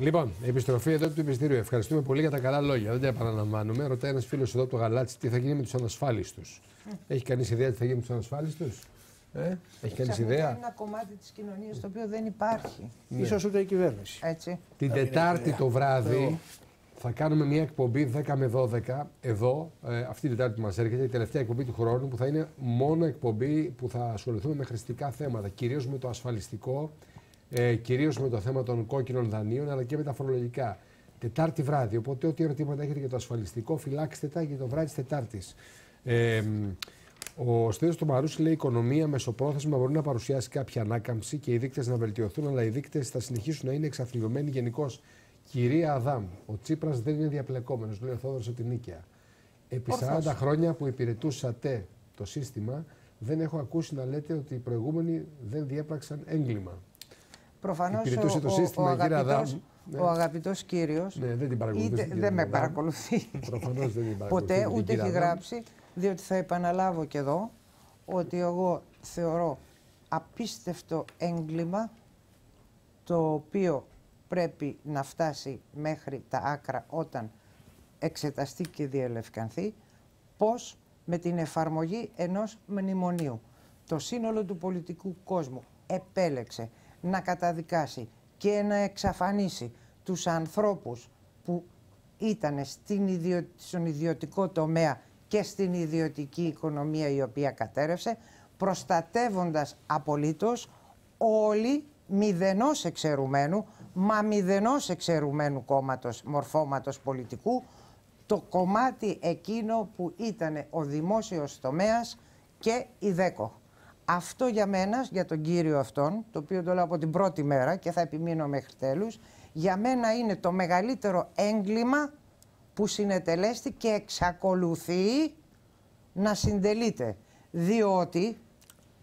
Λοιπόν, επιστροφή εδώ από το επιστήριο. Ευχαριστούμε πολύ για τα καλά λόγια. Δεν τα επαναλαμβάνουμε. Ρωτάει ένας φίλος εδώ από το Γαλάτσι τι θα γίνει με τους ανασφάλιστους. Έχει κανείς ιδέα τι θα γίνει με τους ανασφάλιστους; Ε; Έχει κανείς ιδέα; Είναι ένα κομμάτι της κοινωνίας το οποίο δεν υπάρχει. Ναι. Ίσως ούτε η κυβέρνηση. Έτσι. Την Τετάρτη το βράδυ θα κάνουμε μια εκπομπή 10 με 12 εδώ, ε, αυτή την Τετάρτη που μας έρχεται, η τελευταία εκπομπή του χρόνου, που θα είναι μόνο εκπομπή που θα ασχοληθούμε με χρηστικά θέματα. Κυρίως με το ασφαλιστικό, ε, κυρίως με το θέμα των κόκκινων δανείων, αλλά και με τα φορολογικά. Τετάρτη βράδυ. Οπότε, ό,τι ερωτήματα έχετε για το ασφαλιστικό, φυλάξτε τα για το βράδυ της Τετάρτης. Ε, ο Στέλιο του Μαρούση λέει: Η οικονομία μεσοπρόθεσμα μπορεί να παρουσιάσει κάποια ανάκαμψη και οι δείκτες να βελτιωθούν, αλλά οι δείκτες θα συνεχίσουν να είναι εξαθλιωμένοι γενικώ. Κυρία Αδάμ, ο Τσίπρας δεν είναι διαπλεκόμενος, λέει ο Θόδωρος από την Νίκαια. Επί 40 χρόνια που υπηρετούσατε το σύστημα, δεν έχω ακούσει να λέτε ότι οι προηγούμενοι δεν διέπραξαν έγκλημα. Προφανώς Υπηρετούσε ο, το ο, σύστημα, ο, κύριε Αδάμ. αγαπητός, Ναι. ο αγαπητός κύριος Ναι, δεν την παρακολουθούσε. είτε, κύριε δεν με Αδάμ. παρακολουθεί Προφανώς δεν την παρακολουθεί ποτέ την ούτε κυρία έχει Αδάμ. γράψει διότι θα επαναλάβω και εδώ ότι εγώ θεωρώ απίστευτο έγκλημα το οποίο πρέπει να φτάσει μέχρι τα άκρα όταν εξεταστεί και διελευκανθεί πώς με την εφαρμογή ενός μνημονίου το σύνολο του πολιτικού κόσμου επέλεξε να καταδικάσει και να εξαφανίσει τους ανθρώπους που ήταν στην ιδιω... στον ιδιωτικό τομέα και στην ιδιωτική οικονομία η οποία κατέρευσε, προστατεύοντας απολύτως όλοι μηδενός εξαιρουμένου, μα μηδενός εξαιρουμένου κόμματος, μορφώματος πολιτικού, το κομμάτι εκείνο που ήταν ο δημόσιος τομέας και η ΔΕΚΟ. Αυτό για μένα, για τον κύριο αυτόν, το οποίο το λέω από την πρώτη μέρα και θα επιμείνω μέχρι τέλους, για μένα είναι το μεγαλύτερο έγκλημα που συνετελέστη και εξακολουθεί να συντελείται. Διότι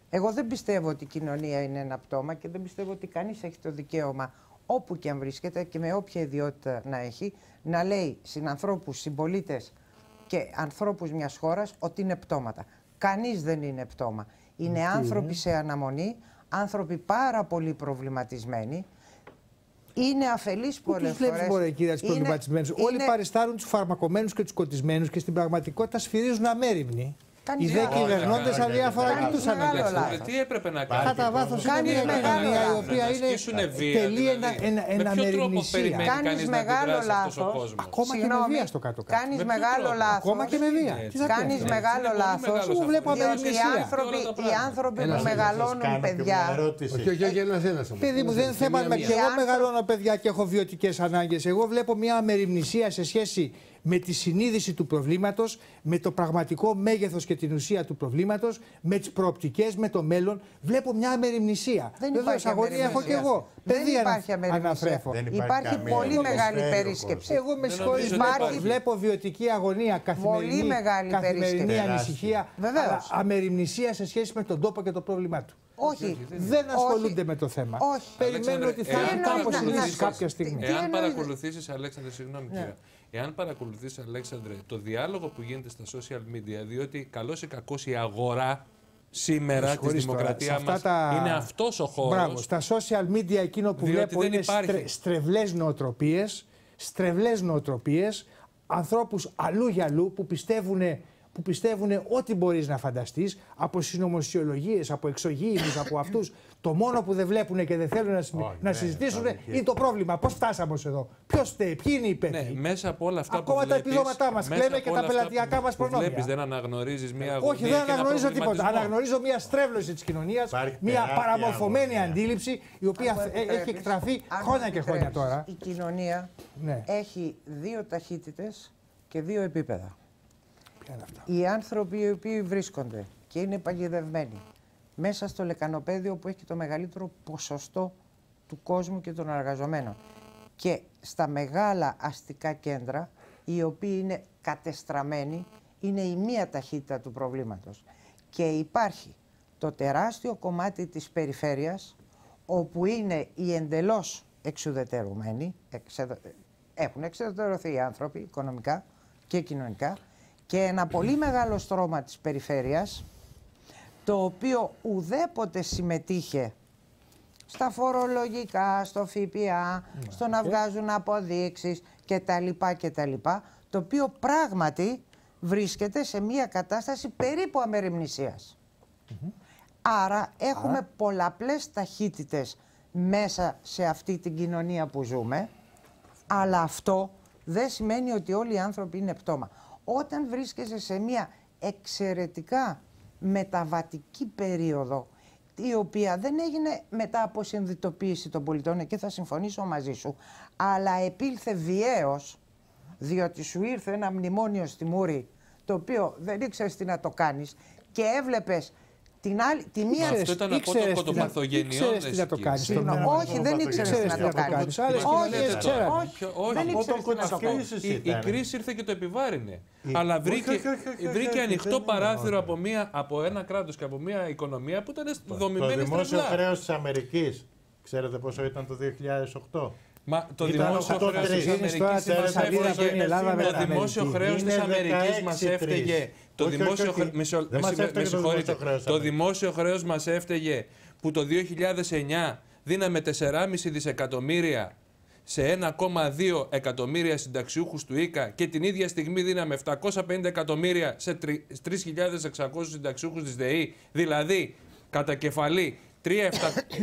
εγώ δεν πιστεύω ότι η κοινωνία είναι ένα πτώμα και δεν πιστεύω ότι κανείς έχει το δικαίωμα όπου και αν βρίσκεται και με όποια ιδιότητα να έχει, να λέει συνανθρώπους, συμπολίτες και ανθρώπους μιας χώρας ότι είναι πτώματα. Κανείς δεν είναι πτώμα. Είναι άνθρωποι σε αναμονή, άνθρωποι πάρα πολύ προβληματισμένοι, είναι αφελείς Πού πολλές τους βλέπεις, φορές. Μωρέ, κύριε, του Είναι- προβληματισμένους; Όλοι είναι- παριστάρουν τους φαρμακομένους και τους σκοτισμένου και στην πραγματικότητα σφυρίζουν αμέριμνοι. Κάνεις Οι δε μεγάλο κυβερνώντες λάθος. αδιάφορα Κάνεις κοιτούσαν. μεγάλο να λάθος. ξέρετε. Τι έπρεπε να κάνει. Κατά βάθο είναι Κάνεις μια μεγάλο κοινωνία η λάθος. οποία Να είναι ασκήσουνε βία, τελεί ένα, δηλαδή. ένα, ένα Με ποιο τρόπο αμεριμνησία. περιμένει Κάνεις κανείς να μεγάλο αντιδράσει αυτός ο λάθος. κόσμος; Ακόμα και με Συγγνώμη, βία στο κάτω-κάτω. Κάνεις Με ποιο μεγάλο τρόπο; λάθος. Ακόμα και με βία. Έτσι. Τι θα Κάνεις κάνεις. μεγάλο Είναι πολύ λάθος. μεγάλος Αφού βλέπω αυτός. Διότι οι αμεριμνησία. άνθρωποι, Όλα τα οι πράγματα. άνθρωποι Ένα που σας μεγαλώνουν παιδιά. Όχι, όχι, όχι, ένας ένας. Παιδί μου, δεν είναι θέμα με και Οι εγώ άνθρωποι- μεγαλώνω παιδιά και έχω βιωτικές ανάγκες. Εγώ βλέπω μια αμεριμνησία σε σχέση με τη συνείδηση του προβλήματο, με το πραγματικό μέγεθο και την ουσία του προβλήματο, με τι προοπτικέ, με το μέλλον. Βλέπω μια αμεριμνησία. Δεν Βεβαίως, υπάρχει αγωνία έχω και αμεριμνησία. εγώ. Δεν Παιδί ανα- υπάρχει αμεριμνησία. αναφέρω. Δεν Υπάρχει, υπάρχει καμία πολύ αμεριμνησία. μεγάλη Σφαίρος περίσκεψη. Εγώ με Δεν συγχωρείτε, νομίζω βλέπω, ότι βλέπω βιωτική αγωνία, καθημερινή, μεγάλη καθημερινή περίσκεψη. ανησυχία, Βεβαίως. αλλά αμεριμνησία σε σχέση με τον τόπο και το πρόβλημά του. Όχι. Δεν ασχολούνται Όχι. με το θέμα. Όχι. Περιμένω Αλέξανδρε, ότι θα εάν έρθει εννοείς κάπως να- η να- λύση κάποια στιγμή. Τι Εάν εννοείς- παρακολουθήσει, Αλέξανδρε, συγγνώμη κύριε. Εάν παρακολουθήσει, Αλέξανδρε, το διάλογο που γίνεται στα social media, διότι καλός ή κακός η αγορά σήμερα της Συγχωρείς τώρα, δημοκρατία σε αυτά μας τα- είναι αυτός ο χώρος. Μπράβο. Στα social media εκείνο που Διότι βλέπω δεν είναι υπάρχει. στρε, στρεβλές νοοτροπίες, στρεβλές νοοτροπίες, ανθρώπους αλλού για αλλού που πιστεύουν που πιστεύουν ό,τι μπορείς να φανταστείς, από συνωμοσιολογίες, από εξωγήινους, από αυτούς. Το μόνο που δεν βλέπουν και δεν θέλουν να, συ- Όχι, να ναι, συζητήσουν όχι. είναι το πρόβλημα. Πώς φτάσαμε ως εδώ, ποιος φταίει, ποιοι είναι οι υπέτειοι. Ναι, μέσα από όλα αυτά Ακόμα που τα βλέπεις, επιδόματά μας, μέσα κλαίμε από και όλα τα αυτά πελατειακά που- μας που προνόμια. βλέπεις, δεν αναγνωρίζεις μια αγωνία Όχι, δεν και ένα αναγνωρίζω τίποτα. προβληματισμό. Αναγνωρίζω μια στρέβλωση της κοινωνίας, Υπάρχει μια τεράστια παραμορφωμένη αγωνία. αντίληψη, η οποία Αν μου ε- έχει επιτρέπεις, εκτραφεί αν μου χρόνια και χρόνια επιτρέπεις, τώρα. Η κοινωνία Ναι. έχει δύο ταχύτητες και δύο επίπεδα. Ποια είναι αυτά. Οι άνθρωποι οι οποίοι βρίσκονται και είναι παγιδευμένοι μέσα στο λεκανοπέδιο που έχει το μεγαλύτερο ποσοστό του κόσμου και των εργαζομένων και στα μεγάλα αστικά κέντρα οι οποίοι είναι κατεστραμμένοι είναι η μία ταχύτητα του προβλήματος και υπάρχει το τεράστιο κομμάτι της περιφέρειας όπου είναι οι εντελώς εξουδετερωμένοι, εξεδε- έχουν εξουδετερωθεί οι άνθρωποι οικονομικά και κοινωνικά και ένα πολύ μεγάλο στρώμα της περιφέρειας το οποίο ουδέποτε συμμετείχε στα φορολογικά, στο ΦΠΑ, στο να βγάζουν αποδείξεις κτλ. κτλ. Το οποίο πράγματι βρίσκεται σε μια κατάσταση περίπου αμεριμνησίας. Άρα έχουμε πολλαπλές ταχύτητες μέσα σε αυτή την κοινωνία που ζούμε, αλλά αυτό δεν σημαίνει ότι όλοι οι άνθρωποι είναι πτώμα. Όταν βρίσκεσαι σε μια εξαιρετικά μεταβατική περίοδο, η οποία δεν έγινε μετά από συνδυτοποίηση των πολιτών, εκεί θα συμφωνήσω μαζί σου, αλλά επήλθε βιαίως, διότι σου ήρθε ένα μνημόνιο στη Μούρη, το οποίο δεν ήξερες τι να το κάνεις και έβλεπες την άλλη, τη μία... Αυτό ήταν από το κοντοπαθογενειώδες. τι να το κάνεις. Συγγνώμη, όχι, δεν ήξερες τι να το κάνεις. Άλλες Όχι, κοινωνίες ξέραν. όχι, Όχι, δεν από ήξερες τι να το κάνεις. Η, η κρίση ήρθε και το επιβάρυνε. Αλλά βρήκε, όχι, όχι, όχι, βρήκε όχι, ανοιχτό δεν είναι παράθυρο μόνο. από, μια, από ένα κράτος και από μια οικονομία που ήταν Το δομημένη δημόσιο στρεβλά. χρέος της Αμερικής. Ξέρετε πόσο ήταν το 2008. Μα το Ήταν δημόσιο 8-3. χρέος της Γίνεις τώρα Αμερικής τη Ξέρετε Μασαλίδα πόσο που είναι η είναι Ελλάδα με σήμερα. την Το δημόσιο Αμερική. χρέος της Είναι Αμερικής μας 16-3. έφταιγε. Το Όχι, όχι, δημόσιο όχι. χρέο. Μισό- Δεν με μας συ- έφταιγε με το συγχωρείτε. δημόσιο χρέος, Το Αμερική. δημόσιο χρέος μας έφταιγε που το 2009 δίναμε 4,5 δισεκατομμύρια σε 1,2 εκατομμύρια συνταξιούχους του ΙΚΑ και την ίδια στιγμή δίναμε 750 εκατομμύρια σε τρι- 3.600 συνταξιούχους της ΔΕΗ, δηλαδή κατά κεφαλή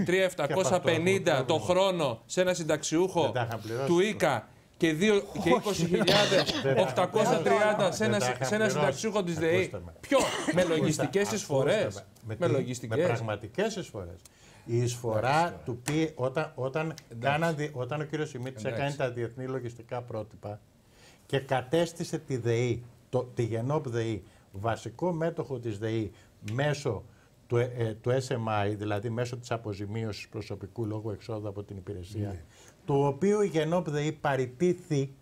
3.750 το χρόνο σε ένα συνταξιούχο Δεν τα είχαν πληρώσει. του ΙΚΑ και, δύο- και 20.830 σε ένα, Δεν τα είχαν σε ένα πληρώσει. συνταξιούχο της ΔΕΗ. Ακούστε με. Ποιο, με λογιστικές Ακούστε, εισφορές. ακούστε με. Με τι- λογιστικές. Με πραγματικές εισφορές. Η εισφορά του πει όταν, όταν, κάναν, δι- όταν ο κύριος Σιμίτης Εντάξει. έκανε τα διεθνή λογιστικά πρότυπα και κατέστησε τη ΔΕΗ, το, τη Γενόπ ΔΕΗ, βασικό μέτοχο της ΔΕΗ μέσω του, ε, ε, του SMI, δηλαδή μέσω της αποζημίωσης προσωπικού λόγου εξόδου από την υπηρεσία, το οποίο η Γενόπ ΔΕΗ παριτήθη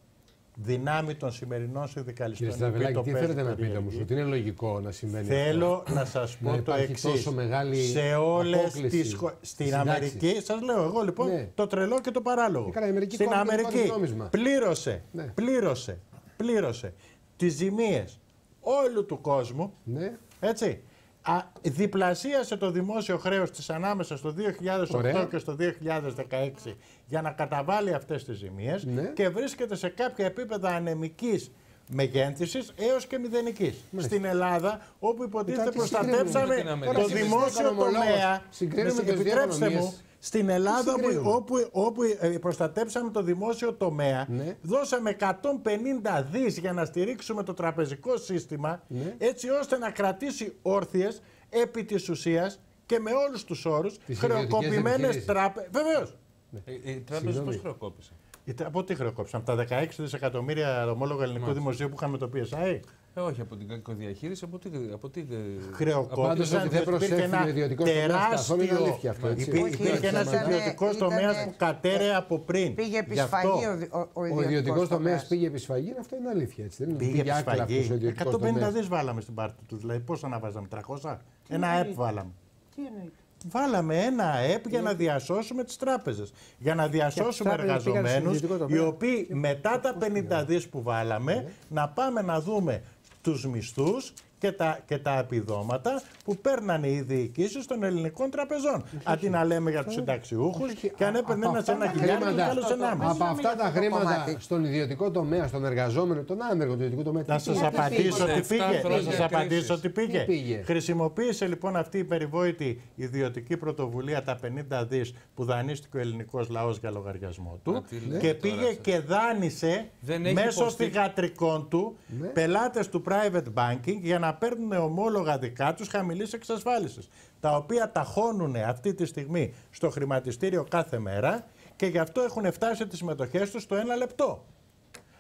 δυνάμει των σημερινών συνδικαλιστών. Κύριε οι οποίοι Στραβελάκη, το τι παίζουν θέλετε να πείτε περίεργη. όμως, ότι είναι λογικό να συμβαίνει Θέλω αυτό. να σας Να πω το υπάρχει εξής. τόσο μεγάλη Σε όλες απόκληση τις χω- Στην συντάξεις. Αμερική, σας λέω εγώ λοιπόν, Ναι. το τρελό και το παράλογο. Ε, καλά, η Αμερική Στην κόβει και το Αμερική βάζει νόμισμα. πλήρωσε, Ναι. πλήρωσε, πλήρωσε τις ζημίες όλου του κόσμου, Ναι. έτσι. Α, διπλασίασε το δημόσιο χρέος της ανάμεσα στο 2008 Ωραία. και στο 2016 για να καταβάλει αυτές τις ζημίες Ναι. και βρίσκεται σε κάποια επίπεδα ανεμικής μεγένθησης έως και μηδενικής. Στην Ελλάδα, όπου υποτίθεται Μετά τι συγκρίνουμε προστατέψαμε με την Αμερική. το Τώρα, εσείς δημόσιο είστε οικονομολόγος. τομέα. Συγκρίνουμε Με- τις δύο Επιτρέψτε οικονομίες. μου, στην Ελλάδα όπου, συγκρίνουμε. όπου, όπου ε, προστατέψαμε το δημόσιο τομέα, Ναι. δώσαμε 150 δις για να στηρίξουμε το τραπεζικό σύστημα, Ναι. έτσι ώστε να κρατήσει όρθιες επί της ουσίας και με όλους τους όρους Τις χρεοκοπημένες ιδιωτικές τράπεζες. Βεβαίως. Ε, Η τράπεζα Συγγνώμη. πώς χρεοκόπησε. Η τρα- Από τι χρεοκόψαν, από τα 16 δισεκατομμύρια ομόλογα ελληνικού δημοσίου που είχαμε το PSI. Ε, όχι από την κακοδιαχείριση, από τι. Από τι Πάντως Χρεοκόπησαν, ότι δεν διότι υπήρχε προσέφηκε ο ένα ιδιωτικός τομέας καθόλου είναι αλήθεια αυτό, έτσι. υπή- Όχι, υπήρχε ένας ήτανε- ιδιωτικός ήτανε- τομέας που κατέρεε από πριν. Πήγε Γι' επισφαγή αυτό ο, δι- ο, ο Ο ιδιωτικός ιδιωτικό τομέας τομέας. πήγε επισφαγή, αυτό είναι αλήθεια. Έτσι. Δεν είναι ότι Πήγε άκρα αυτός ο επισφαγή. ιδιωτικός 150 τομέας. δις βάλαμε στην πάρτη τους. Δηλαδή πόσο να βάζαμε, 300. Ένα ΑΕΠ βάλαμε. Τι εννοείται; Βάλαμε ένα ΑΕΠ για να διασώσουμε τις τράπεζες. Για να διασώσουμε τράπεζες πήγαν στον εργαζομένους ιδιωτικό οι τομέα. οποίοι μετά τα 50 δις που βάλαμε να πάμε να δούμε τους μισθούς και τα, και τα επιδόματα που παίρνανε οι διοικήσεις των ελληνικών τραπεζών. Αντί να λέμε για τους συνταξιούχους και αν έπαιρνε Από ένας αυτά ένα τα χιλιάρικο και χρήματα- άλλος ένα Από άμεσο. αυτά τα αυτό το χρήματα κομμάτι. στον ιδιωτικό τομέα, στον εργαζόμενο, τον άνεργο του ιδιωτικού τομέα. Να τι σας πήγε; απαντήσω πήγε. ότι πήγε. Εφτά Να χρόνια σας απαντήσω κρίσης. ότι πήγε. Τι πήγε; Χρησιμοποίησε λοιπόν αυτή η περιβόητη ιδιωτική πρωτοβουλία τα 50 δις που δανείστηκε ο ελληνικός λαός για λογαριασμό του Μα τι λέει και τώρα πήγε αυτό. και δάνεισε Δεν έχει μέσω υποστεί- θηγατρικών του Ναι. πελάτες του private banking για να παίρνουν ομόλογα δικά τους χαμηλής εξασφάλισης τα οποία ταχώνουν αυτή τη στιγμή στο χρηματιστήριο κάθε μέρα και γι' αυτό έχουν φτάσει τις μετοχές τους στο ένα λεπτό.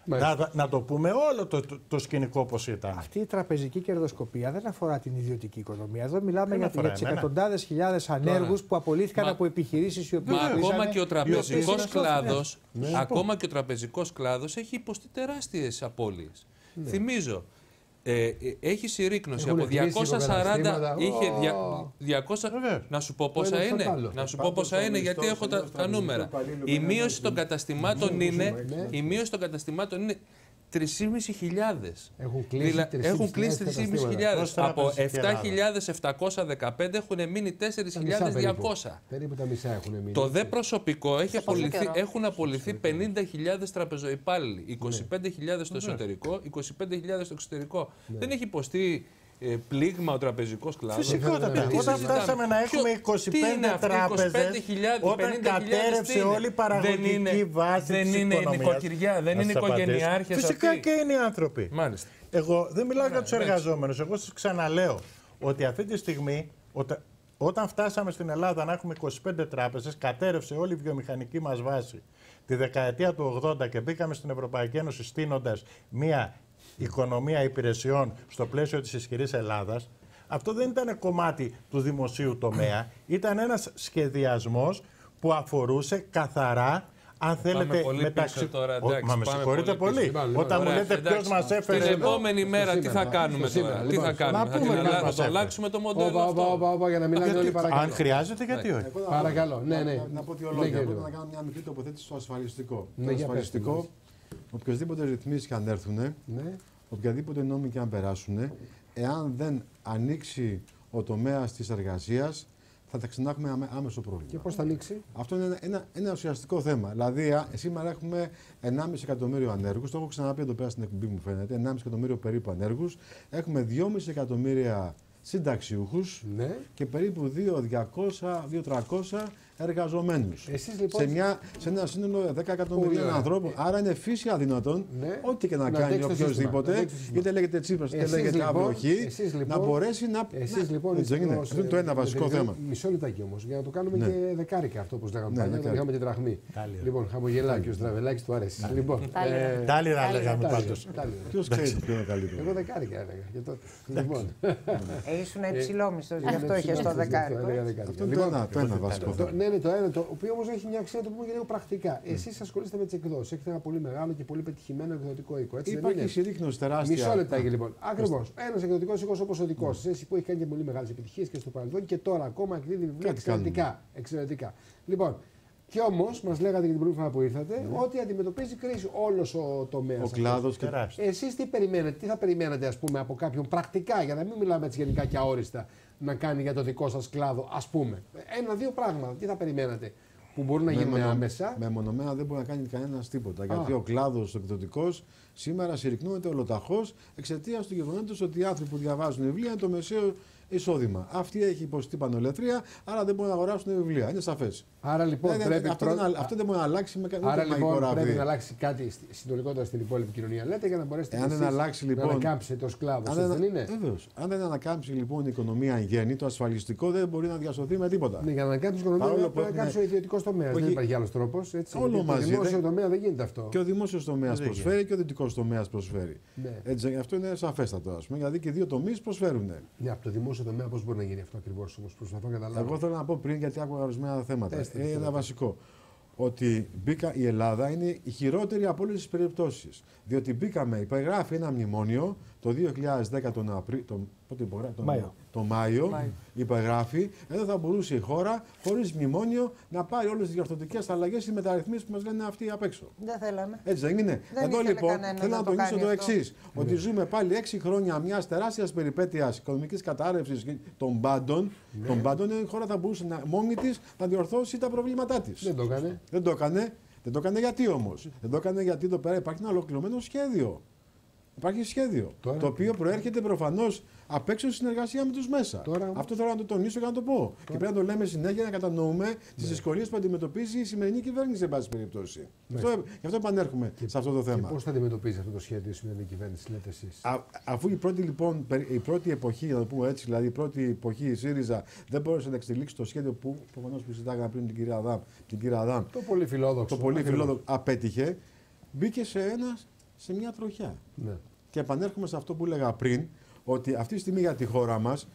Μάλιστα. Να, να το πούμε όλο το, το, το σκηνικό όπως ήταν. Αυτή η τραπεζική κερδοσκοπία δεν αφορά την ιδιωτική οικονομία. Εδώ μιλάμε Δεν για, αφορά για τις εμένα. εκατοντάδες χιλιάδες ανέργους που απολύθηκαν Μα- από επιχειρήσεις οι οποίες. Μα ακόμα και ο τραπεζικός είναι κλάδο. Ναι. Ακόμα και ο τραπεζικός κλάδος έχει υποστεί τεράστιες απώλειες. Θυμίζω. Ε, ε, έχεις συρρήκνωση Έχουν από κλείσει 240. υποκαταστήματα. Είχε δια- Ω. 200. Βεβαίως. Να σου πω ένα πόσα στο είναι. άλλο. Να σου πω πόσα είναι, γιατί έχω τα, τα νούμερα. Η μείωση των καταστημάτων είναι. Η μείωση των καταστημάτων είναι 3.500. Έχουν κλείσει 3.500 έχουν κλείσει καταστήματα. 3.500. Πώς Από τράπεζες και 7.715 έχουν μείνει Τα μισά περίπου. 4.200. Περίπου τα μισά έχουν μείνει. Το δε έτσι. προσωπικό έχει Σε πόσο απολυθεί, καιρό; έχουν απολυθεί 50.000 τραπεζοϊπάλληλοι. 25.000 στο εσωτερικό, 25.000 στο εξωτερικό. Δεν έχει υποστεί ε, πλήγμα ο τραπεζικός κλάδος. Φυσικότατα. Τι Όταν συζητάμε. φτάσαμε να Ποιο- έχουμε 25 τι είναι αυτή, τράπεζες, 25.000, όταν 50.000 τι κατέρευσε είναι; όλη η παραγωγική δεν είναι, βάση δεν της είναι οικονομίας. νοικοκυριά, δεν Να είναι σας απαντήσω. οικογενειάρχες Φυσικά αυτοί. και είναι οι άνθρωποι. Μάλιστα. Εγώ δεν μιλάω για τους εντάξει. εργαζόμενους. Εγώ σας ξαναλέω ότι αυτή τη στιγμή, οτα- όταν φτάσαμε στην Ελλάδα να έχουμε 25 τράπεζες, κατέρευσε όλη η βιομηχανική μας βάση τη δεκαετία του 80 και μπήκαμε στην Ευρωπαϊκή Ένωση στείνοντας μια οικονομία υπηρεσιών στο πλαίσιο της ισχυρής Ελλάδας. Αυτό δεν ήταν κομμάτι του δημοσίου τομέα. Ήταν ένας σχεδιασμός που αφορούσε καθαρά. Αν θέλετε, πολύ πίσω τώρα, Ο- εντάξει, Μα με πάμε συγχωρείτε πολύ πολύ. πίσω. Πάμε, Όταν μου Ωραία, λέτε ποιος εντάξει. μα έφερε Την εδώ, επόμενη μέρα τι θα σήμερα, κάνουμε στο τώρα; σήμερα. Τι θα Λοιπόν, κάνουμε; να Θα, πούμε την ποιος αλλα- μας θα το έφερε. αλλάξουμε το Όπα, μοντέλο όπα, αυτό; όπα, όπα, για να μιλάνε όλοι αν παρακαλώ. χρειάζεται, γιατί όχι. Εγώ να- Παρακαλώ, ναι, ναι. Να, να πω δύο Ναι, λόγια. κύριε Πρώτα Λεβέντη. να κάνω μια μικρή τοποθέτηση στο ασφαλιστικό. Ναι, το για ασφαλιστικό, πέστε οποιοδήποτε ρυθμίσει και αν έρθουν, Ναι. οποιαδήποτε νόμοι και αν περάσουν, εάν δεν ανοίξει ο τομέας της εργασίας, θα τα ξανά έχουμε άμε- άμεσο πρόβλημα. Και πώς θα ανοίξει. Αυτό είναι ένα, ένα, ένα ουσιαστικό θέμα. Δηλαδή, α, σήμερα έχουμε 1,5 εκατομμύριο ανέργους. Το έχω ξαναπεί εδώ πέρα στην εκπομπή μου, φαίνεται. 1,5 εκατομμύριο περίπου ανέργους. Έχουμε 2,5 εκατομμύρια συνταξιούχους Ναι. και περίπου 2.200-2.300 εργαζομένους. Εσείς, λοιπόν, σε, μια, σε ένα σύνολο 10 Πολύ εκατομμυρίων ωραία. ανθρώπων. Άρα είναι φύση αδυνατόν, Ναι. ό,τι και να, Να κάνει αντέξει το σύστημα, να οποιοδήποτε, αντέξει το σύστημα. είτε λέγεται Τσίπρας, είτε Εσείς, λέγεται λοιπόν, Αυροχή, εσείς, να λοιπόν, μπορέσει να. Εσείς να- λοιπόν. έτσι δεν είναι. ως- Αυτό είναι το ένα ε, βασικό ε, θέμα. Μισό λεπτάκι όμως, για να το κάνουμε Ναι. και δεκάρικα αυτό που λέγαμε Ναι, παλιά, το δεκάρικα. είχαμε την τραχμή. Τάλιρα. Λοιπόν, χαμογελάει και ο Στραβελάκης του αρέσει. Λοιπόν, Τάλιρα. ε, Τάλιρα λέγαμε τάλιρα, πάντως. τάλιρα. Ποιος ξέρει ποιο είναι καλύτερος. Εγώ δεκάρικα έλεγα. Και τότε. Λοιπόν, Ε, ήσουν υψηλόμιστος, γι' αυτό είναι είχες το ψηλό, δεκάρι. έλεγα δεκάρικα. Αυτό είναι το Λοιπόν, ένα, το ένα βασικό Το, θέμα. ναι, ναι, το ένα, το οποίο όμως έχει μια αξία να το πούμε και λίγο πρακτικά. Εσείς ασχολείστε με τις εκδόσεις. Έχετε ένα πολύ μεγάλο και πολύ πετυχημένο εκδοτικό οίκο. Έτσι δεν Υπάρχει είναι; συρρήκνωση τεράστια. Μισό λεπτάκι λοιπόν. Ακριβώς. Ένας εκδοτικός οίκος όπως ο δικός σας, που έχει κάνει και πολύ μεγάλες επιτυχίες και στο παρελθόν και τώρα ακόμα εκδίδει βιβλία Κάτι εξαιρετικά. εξαιρετικά. Λοιπόν, και όμως μας λέγατε και την πρώτη φορά που ήρθατε Ναι. ότι αντιμετωπίζει κρίση όλος ο τομέας. Ο κλάδος και Τεράστιο. Εσείς τι περιμένετε, τι θα περιμένετε ας πούμε, από κάποιον πρακτικά, για να μην μιλάμε έτσι γενικά και αόριστα, να κάνει για το δικό σας κλάδο, ας πούμε. Ένα-δύο πράγματα. Τι θα περιμένετε που μπορούν να γίνουν Μεμονω- άμεσα; Μεμονωμένα δεν μπορεί να κάνει κανένας τίποτα. Α. Γιατί ο κλάδος εκδοτικός σήμερα συρρυκνώνεται ολοταχώς εξαιτίας του γεγονότος ότι οι άνθρωποι που διαβάζουν βιβλία είναι το μεσαίο εισόδημα. Αυτή έχει υποστεί πανολεθρία, άρα δεν μπορούν να αγοράσουν βιβλία. Είναι σαφές. Άρα λοιπόν πρέπει αυτό, πρω- δεν, αυτό δεν μπορεί να αλλάξει με κανένα Άρα μαγικό λοιπόν ραβδί. πρέπει να αλλάξει κάτι σ- συνολικότερα στην υπόλοιπη κοινωνία, λέτε, για να μπορέσετε Εάν και δεν εσείς αλλάξει, να λοιπόν, ανακάμψετε ως κλάδος, Αν έτσι δεν είναι; Βεβαίως. Αν δεν ανακάμψει λοιπόν η οικονομία εν γέννη, το ασφαλιστικό δεν μπορεί να διασωθεί με τίποτα. Ναι, για να ανακάμψει την οικονομία Παρόλο πρέπει να που ανακάμψει ο έχουμε- ιδιωτικός τομέας. Δεν Όχι. υπάρχει άλλος τρόπος. Όλο μαζί, Στο δημόσιο δεν- τομέα δεν γίνεται αυτό. Και ο δημόσιος τομέας Δεν προσφέρει και ο δυτικός τομέας προσφέρει. Ναι. Έτσι, αυτό είναι σαφέστατο, ας πούμε, γιατί και οι δύο τομείς προσφέρουν. Ναι, από το δημόσιο τομέα πώς μπορεί να γίνει αυτό ακριβώς όμω. Προσπαθώ να καταλάβω. Εγώ θέλω να πω πριν, γιατί άκουγα ορισμένα θέματα. Πέστε, Ε, πέστε. ένα βασικό. Ότι μπήκα, η Ελλάδα είναι η χειρότερη από όλες τις περιπτώσεις. Διότι μπήκαμε, υπεγράφει ένα μνημόνιο το 2010 τον Απρίλιο. Τον, πότε υπογράφει, τον Μάιο. Τον Μάιο, Μάιο. υπεγράφει. Εδώ θα μπορούσε η χώρα, χωρίς μνημόνιο, να πάρει όλες τις διορθωτικέ αλλαγές ή μεταρρυθμίσεις που μας λένε αυτοί απ' έξω. Δεν θέλαμε. Έτσι δεν είναι. Δεν Εδώ ήθελε λοιπόν κανένας θέλω να να το τονίσω κάνει το αυτό. εξής: Ότι ζούμε πάλι έξι χρόνια μιας τεράστιας περιπέτειας οικονομικής κατάρρευσης των πάντων. Των πάντων, η χώρα θα μπορούσε να, μόνη της να διορθώσει τα προβλήματά της. Δεν το έκανε. Δεν το έκανε. Δεν το έκανε γιατί όμως. Δεν το έκανε γιατί εδώ πέρα υπάρχει ένα ολοκληρωμένο σχέδιο. Υπάρχει σχέδιο. Τώρα- Το οποίο προέρχεται προφανώς απ' έξω στη συνεργασία με τους μέσα. Τώρα- Αυτό θέλω να το τονίσω και να το πω. Και πρέπει να το λέμε συνέχεια για να κατανοούμε Ναι. τι δυσκολίες που αντιμετωπίζει η σημερινή κυβέρνηση, εν πάση περιπτώσει. Γι' αυτό, γι' αυτό επανέρχομαι σε αυτό το Και θέμα. πώς θα αντιμετωπίζει αυτό το σχέδιο η σημερινή κυβέρνηση, λέτε εσείς; Α, αφού η πρώτη, λοιπόν, περι- η πρώτη εποχή, να το πούμε έτσι, δηλαδή η πρώτη εποχή η ΣΥΡΙΖΑ δεν μπόρεσε να εξελίξει το σχέδιο που προφανώς που συζητάγαμε πριν την κυρία Αδάμ, την κυρία Αδάμ Το πολύ φιλόδοξο. το πολύ ακριβώς. φιλόδοξο απέτυχε, μπήκε σε, ένα, σε μια τροχιά. Ναι. Και επανέρχομαι σε αυτό που έλεγα πριν, ότι αυτή τη στιγμή για τη χώρα μας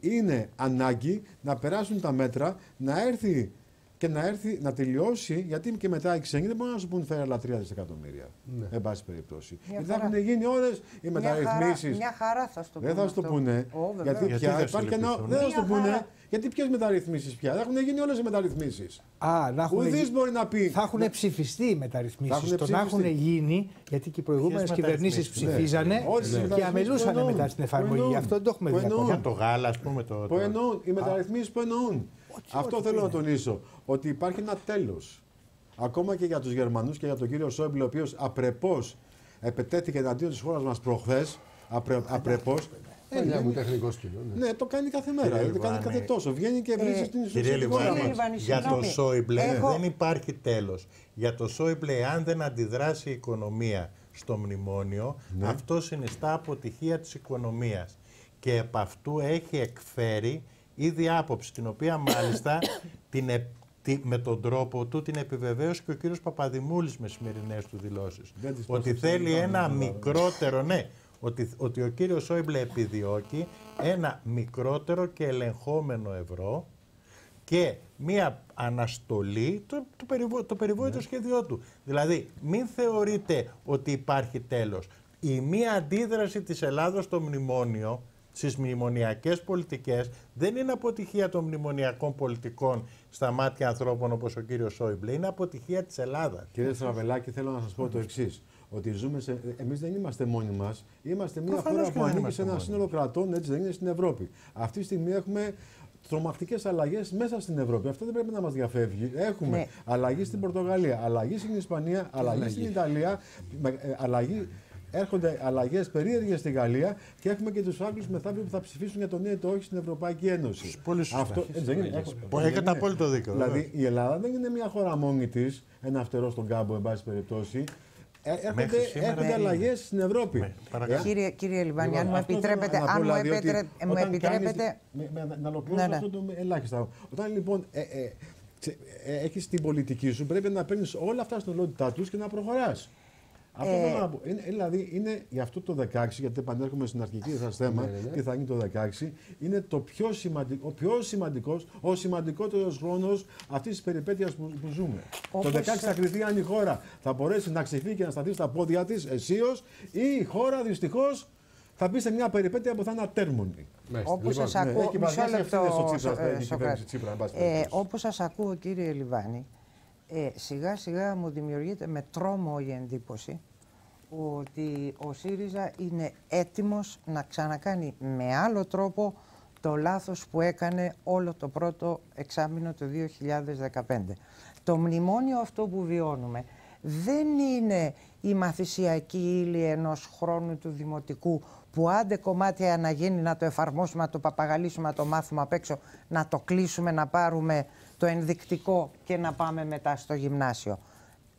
είναι ανάγκη να περάσουν τα μέτρα, να έρθει και να έρθει να τελειώσει, γιατί και μετά οι ξένοι δεν μπορούν να σου πούν φέρε άλλα 3 δισεκατομμύρια. Ναι. Εν πάση περιπτώσει. Μια Γιατί θα χαρά. έχουν γίνει όλες οι Μια χαρά, μεταρρυθμίσεις. μια χαρά θα στο Δεν πούμε θα σου το αυτό. πούνε. Ω, βεβαίως. γιατί Γιατί πια δεν υπάρχει σου ένα. λυπηθούν. Δεν θα σου το Μια πούνε. Χαρά. Γιατί ποιες μεταρρυθμίσεις πια; Έχουν γίνει όλες οι μεταρρυθμίσεις. Α, να έχουν Ουδής γι- μπορεί να πει. Θα έχουν ψηφιστεί οι Θα μεταρρυθμίσει. έχουν Το να έχουν ψηφιστεί. γίνει, γιατί και οι προηγούμενες Ποιες κυβερνήσεις μεταρρυθμίσεις, ψηφίζανε ναι. Όλες οι και μεταρρυθμίσεις αμελούσαν που εννοούν. μετά στην Που εφαρμογή. εννοούν. Αυτό δεν το έχουμε Που δει εννοούν. ακόμα. Για το γάλα, ας πούμε. Το, Που το- εννοούν, οι μεταρρυθμίσεις που εννοούν. Αυτό ό,τι θέλω να είναι. τονίσω. Ότι υπάρχει ένα τέλος. Ακόμα και για τους Γερμανούς και για τον κύριο Σόιμπλε, ο οποίος απρεπώς επετέθηκε εναντίον της χώρας μας προχθές. Απρε, απρεπώς. Παλιά μου τεχνικό κοινό. ναι. Ναι, το κάνει κάθε μέρα. Κύριε Το κάνει Λιβάνη. κάθε τόσο. Βγαίνει και βρίζει Ε, στην Κύριε ισότητα τη χώρα Λιβάνη, Κύριε μα. Λιβάνη, για το συγγνώμη. Σόιμπλε Έχω- δεν υπάρχει τέλος. Για το Σόιμπλε, αν δεν αντιδράσει η οικονομία στο μνημόνιο, Ναι. αυτό συνιστά αποτυχία της οικονομίας. Και επ' αυτού έχει εκφέρει ήδη άποψη, την οποία μάλιστα την, ε- τη- με τον τρόπο του την επιβεβαίωσε και ο κύριος Παπαδημούλης με σημερινές του δηλώσεις. Δεν τις Ότι πρόσεξα, θέλει δεν τα ένα άκουσα, μικρότερο, ναι, ότι, ότι ο κύριος Σόιμπλε επιδιώκει ένα μικρότερο και ελεγχόμενο ευρώ και μία αναστολή το, το, περιβο, το περιβόητο σχέδιό του. Δηλαδή, μην θεωρείτε ότι υπάρχει τέλος. Η μία αντίδραση της Ελλάδος στο μνημόνιο, στις μνημονιακές πολιτικές, δεν είναι αποτυχία των μνημονιακών πολιτικών στα μάτια ανθρώπων όπως ο κύριος Σόιμπλε, είναι αποτυχία της Ελλάδας. Κύριε Στραβελάκη, θέλω να σας πω το εξής. Ότι ζούμε σε. Εμείς δεν είμαστε μόνοι μας. Είμαστε μια Προφανώς χώρα και που δεν ανήκει είμαστε σε ένα μόνοι σύνολο μας. κρατών, έτσι δεν είναι στην Ευρώπη. Αυτή τη στιγμή έχουμε τρομακτικές αλλαγές μέσα στην Ευρώπη. Αυτό δεν πρέπει να μας διαφεύγει. Έχουμε Ναι. αλλαγή στην Πορτογαλία, αλλαγή στην Ισπανία, αλλαγή στην Ιταλία, με- ε, αλλαγή. Έρχονται αλλαγές περίεργες στη Γαλλία και έχουμε και τους Άγγλους μεθαύριο που θα ψηφίσουν για το ναι ή το όχι στην Ευρωπαϊκή Ένωση. Πολύ σωστά. Αυτό έτσι δεν είναι. Έχω- Που δεν έχετε είναι. απόλυτο δίκιο, Δηλαδή βεβαίως. η Ελλάδα δεν είναι μια χώρα μόνη της, ένα φτερό στον κάμπο, εν πάση περιπτώσει. Ε, έρχονται Μέχρι σήμερα έρχονται είναι. αλλαγές στην Ευρώπη. Ναι, παρακαλώ. Κύριε, κύριε Λιβάνη, αν μου Λοιπόν, αυτό επιτρέπετε, θέλω να πω, αν μου, δηλαδή, ότι επέτρε- μου όταν επιτρέπετε, κάνεις- με- με- να ολοκληρώσω Ναι, ναι. αυτό το ελάχιστα. Όταν λοιπόν ε, ε, ξε- ε, έχεις την πολιτική σου, πρέπει να παίρνεις όλα αυτά στην ολότητά τους και να προχωράς. Αυτό Ε, θέλω να πω. Είναι, δηλαδή είναι για αυτό το 16, γιατί επανέρχομαι στην αρχική σας θέμα, Ναι, ναι, ναι. τι θα γίνει το 16, είναι το πιο σημαντικό, ο πιο σημαντικός, ο σημαντικότερος χρόνος αυτής της περιπέτειας που, που ζούμε. Όπως- Το 16 θα κριθεί αν η χώρα θα μπορέσει να ξεφύγει και να σταθεί στα πόδια της αισίως ή η χώρα δυστυχώς θα μπει σε μια περιπέτεια που θα είναι ατέρμονη. Μάλιστα. Όπως Λοιπόν, σας ναι, ακούω, έχει μισό βαριάσει λεπτό, ευθύνες ο Τσίπρας, Σο- η ε, κυβέρνηση Σοκράτη. Τσίπρα, εν πάση Ε, περιπτώσει. όπως σας ακούω κύριε Λιβάνη, ε, σιγά σιγά μου δημιουργείται με τρόμο η εντύπωση ότι ο ΣΥΡΙΖΑ είναι έτοιμος να ξανακάνει με άλλο τρόπο το λάθος που έκανε όλο το πρώτο εξάμεινο του 2015. Το μνημόνιο αυτό που βιώνουμε δεν είναι η μαθησιακή ύλη ενός χρόνου του δημοτικού που άντε κομμάτια να γίνει να το εφαρμόσουμε, να το παπαγαλίσουμε, να το μάθουμε απ' έξω, να το κλείσουμε, να πάρουμε το ενδεικτικό και να πάμε μετά στο γυμνάσιο.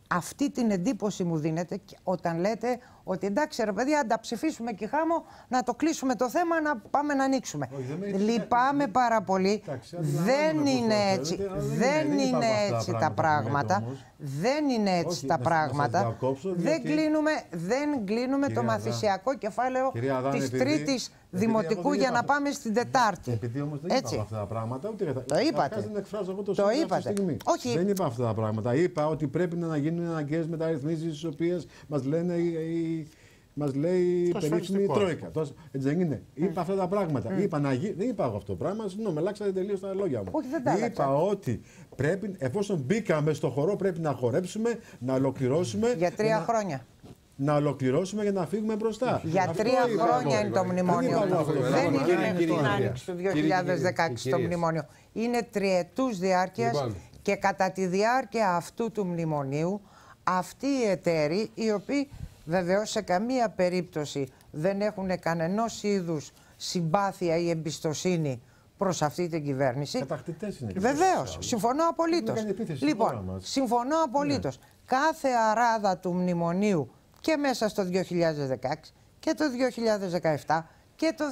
Αυτή την εντύπωση μου δίνεται και όταν λέτε ότι εντάξει ρε παιδιά, αν τα ψηφίσουμε και χάμω, να το κλείσουμε το θέμα, να πάμε να ανοίξουμε. Όχι, δεν με- Λυπάμαι πάρα πολύ. Εντάξει, Δεν αντιλαμβάνομαι πώς είναι το έτσι, θέλετε, αλλά δεν δεν είναι- δεν είναι υπάρχουν αυτά έτσι τα τα πράγματα που πράγματα. λέτε όμως. Δεν είναι έτσι Όχι, τα να- να σας πράγματα. διακόψω, Δεν διότι- κλείνουμε, δεν κλείνουμε το Κυρία μαθησιακό κεφάλαιο Κυρία Αδάμ, της επειδή- τρίτης επειδή δημοτικού εγώ δεν για να είπα- πάμε στην Τετάρτη. Επειδή όμως δεν Έτσι. είπα αυτά τα πράγματα, ούτε Το είπατε. Καταρχάς δεν εκφράζω εγώ το, Το σύντομα αυτή τη είπατε. στιγμή. Όχι. Δεν είπα αυτά τα πράγματα. Είπα ότι πρέπει να γίνουν αναγκαίες μεταρρυθμίσεις, τι οποίες μας λένε οι, οι, μας λέει η Το περίφημη ασφαλιστικό. Τρόικα. Το- Έτσι δεν είναι. Είπα αυτά τα πράγματα. Είπα να γι... Δεν είπα εγώ αυτό το πράγμα. Συγγνώμη, αλλάξατε τελείως τα λόγια μου. Όχι, δεν τα Είπα άλλαξα. ότι πρέπει, εφόσον μπήκαμε στο χορό, πρέπει να χορέψουμε, να ολοκληρώσουμε. Για τρία να- χρόνια. Να ολοκληρώσουμε για να φύγουμε μπροστά. Για Αυτό τρία είπα χρόνια εγώ. είναι το Δεν μνημόνιο. είπα εγώ αυτό το Δεν πράγμα. είναι Κύριε, μέχρι κύριε, την κυρία. άνοιξη του Κύριε, 2016 το κυρίες. μνημόνιο. Είναι τριετούς διάρκειας Λοιπόν. και κατά τη διάρκεια αυτού του μνημονίου αυτοί οι εταίροι, οι οποίοι βεβαίως σε καμία περίπτωση δεν έχουν κανενός είδους συμπάθεια ή εμπιστοσύνη προς αυτή την κυβέρνηση. Κατακτητές είναι και Βεβαίως, αυτοί. συμφωνώ απολύτως. κάνει επίθεση στη χώρα Λοιπόν, μας. συμφωνώ απολύτως. Κάθε αράδα του μνημονίου και μέσα στο 2016 και το 2017 και το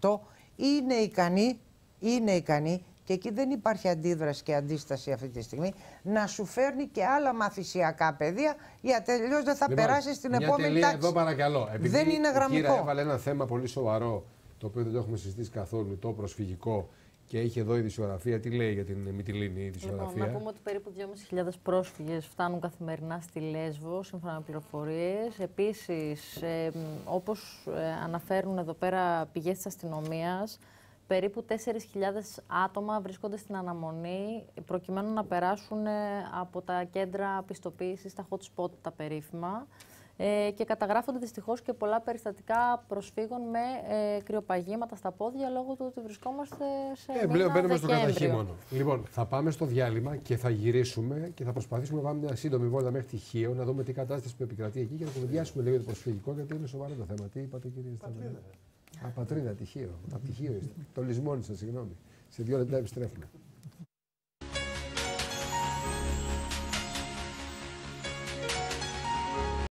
2018 είναι ικανή, είναι ικανή και εκεί δεν υπάρχει αντίδραση και αντίσταση αυτή τη στιγμή να σου φέρνει και άλλα μαθησιακά παιδεία γιατί τελείως δεν θα Λοιπόν, περάσει στην μια επόμενη τελεία τάξη. Εδώ παρακαλώ. Επειδή δεν είναι Η Κύρα γραμμικό. έβαλε ένα θέμα πολύ σοβαρό, το οποίο δεν το έχουμε συζητήσει καθόλου, το προσφυγικό και είχε εδώ η ειδησιογραφία. Τι λέει για την Μυτιλίνη η Λοιπόν, ειδησιογραφία. να πούμε ότι περίπου 2.500 πρόσφυγες φτάνουν καθημερινά στη Λέσβο, σύμφωνα με πληροφορίες. Επίσης, ε, μ, όπως ε, αναφέρουν εδώ πέρα πηγές της αστυνομίας, περίπου 4.000 άτομα βρίσκονται στην αναμονή προκειμένου να περάσουν ε, από τα κέντρα πιστοποίησης, τα hot spot τα περίφημα. Ε, και καταγράφονται δυστυχώς και πολλά περιστατικά προσφύγων με ε, κρυοπαγήματα στα πόδια λόγω του ότι βρισκόμαστε σε. Ε, πλέον μπαίνουμε στο Δεκέμβριο. καταχύμωνο. Λοιπόν, θα πάμε στο διάλειμμα και θα γυρίσουμε και θα προσπαθήσουμε να πάμε μια σύντομη βόλτα μέχρι τη Χίο, να δούμε τι κατάσταση που επικρατεί εκεί και να κουβεντιάσουμε λίγο για το προσφυγικό, γιατί είναι σοβαρό το θέμα. Τι είπατε, κύριε Σταυρίδη. Α, πατρίδα, τυχείο. Από τυχείο είστε. Το λησμόνισα, συγγνώμη. Σε δύο λεπτά επιστρέφουμε.